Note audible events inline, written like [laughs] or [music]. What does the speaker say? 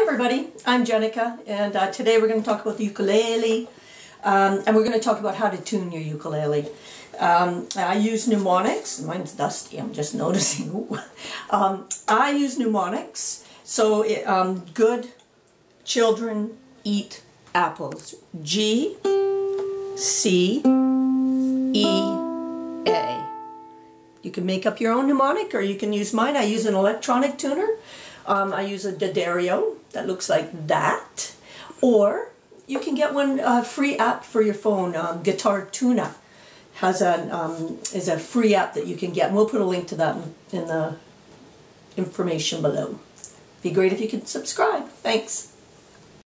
Hi everybody, I'm Jenica and uh, today we're going to talk about the ukulele um, and we're going to talk about how to tune your ukulele. Um, I use mnemonics, mine's dusty, I'm just [laughs] noticing. um, I use mnemonics, so it, um, good children eat apples. G, C, E, A. You can make up your own mnemonic or you can use mine. I use an electronic tuner. Um, I use a D'Addario that looks like that. Or you can get one uh, free app for your phone, um, Guitar Tuna has a um, is a free app that you can get, and we'll put a link to that in, in the information below. Be great if you could subscribe. Thanks.